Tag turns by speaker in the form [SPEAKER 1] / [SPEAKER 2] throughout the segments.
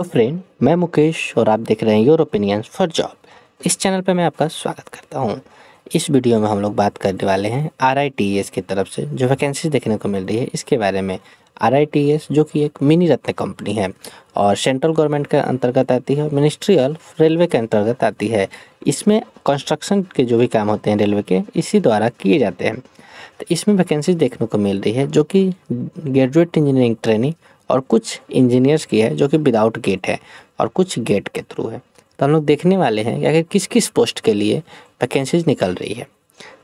[SPEAKER 1] Hello friend, मैं मुकेश और आप देख रहे हैं योर ओपिनियंस फॉर जॉब इस चैनल पर मैं आपका स्वागत करता हूँ। इस वीडियो में हम लोग बात करने वाले हैं आरआईटीएस की तरफ़ से, जो वैकेंसी देखने को मिल रही है। इसके बारे में आरआईटीएस जो कि एक मिनी रत्न कंपनी है, और सेंट्रल गवर्नमेंट के अंतर्गत आती है मिनिस्ट्री ऑफ़ रेलवे के अंतर्गत आती है। इसमें कंस्ट्रक्शन के जो भी काम होते हैं रेलवे के, इसी द्वारा किए जाते हैं। तो इसमें वैकेंसी देखने को मिल रही है, जो कि ग्रेजुएट इंजीनियरिंग ट्रेनिंग और कुछ इंजीनियर्स की है जो कि विदाउट गेट है और कुछ गेट के थ्रू है। तो हम लोग देखने वाले हैं कि आखिर किस किस पोस्ट के लिए वैकेंसीज निकल रही है।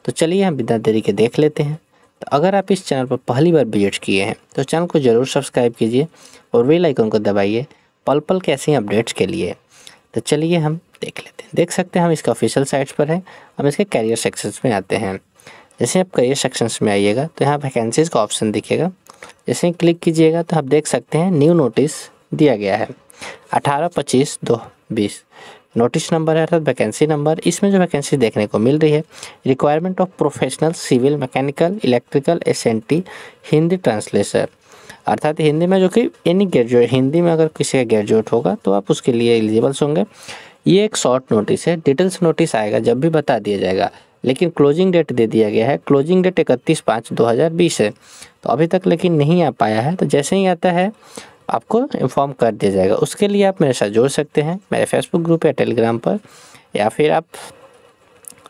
[SPEAKER 1] तो चलिए हम बिना देरी के देख लेते हैं। तो अगर आप इस चैनल पर पहली बार विज़िट किए हैं तो चैनल को ज़रूर सब्सक्राइब कीजिए और वेल आइकन को दबाइए पल पल के ऐसे अपडेट्स के लिए। तो चलिए हम देख लेते हैं। देख सकते हैं हम इसका ऑफिशियल साइट्स पर है। हम इसके करियर सेक्शंस में आते हैं। जैसे आप करियर सेक्शंस में आइएगा तो यहाँ वैकेंसीज़ का ऑप्शन दिखेगा। जैसे क्लिक कीजिएगा तो आप देख सकते हैं न्यू नोटिस दिया गया है। अठारह, पच्चीस, दो, बीस। नोटिस नंबर है अर्थात वैकेंसी नंबर इसमें जो वैकेंसी देखने को मिल रही है requirement of professional civil mechanical electrical SNT Hindi translator अर्थात हिंदी में जो कि एनी ग्रेजुएट हिंदी में अगर किसी का ग्रेजुएट होगा तो आप उसके लिए एलिजिबल्स होंगे। ये एक शॉर्ट नोटिस है। डिटेल्स नोटिस आएगा, जब भी बता दिया जाएगा। लेकिन क्लोजिंग डेट दे दिया गया है। क्लोजिंग डेट इकतीस पाँच दो हज़ार बीस है। तो अभी तक लेकिन नहीं आ पाया है। तो जैसे ही आता है, आपको इन्फॉर्म कर दिया जाएगा। उसके लिए आप मेरे साथ जोड़ सकते हैं मेरे फेसबुक ग्रुप या टेलीग्राम पर, या फिर आप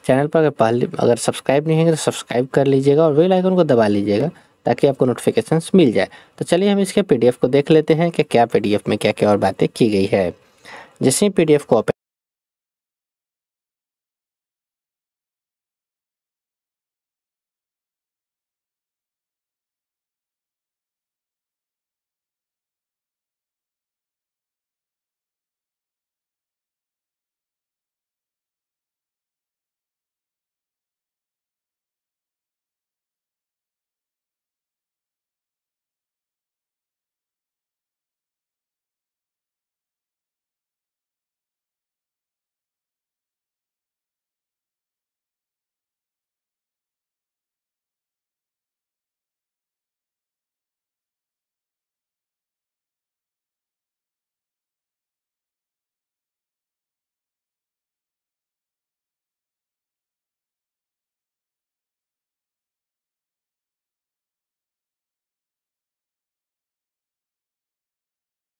[SPEAKER 1] चैनल पर अगर पहले, अगर सब्सक्राइब नहीं है तो सब्सक्राइब कर लीजिएगा और वेल आइकन को दबा लीजिएगा ताकि आपको नोटिफिकेशन मिल जाए। तो चलिए हम इसके पीडीएफ को देख लेते हैं कि क्या पीडीएफ में क्या क्या और बातें की गई है। जैसे ही पीडीएफ को ओपन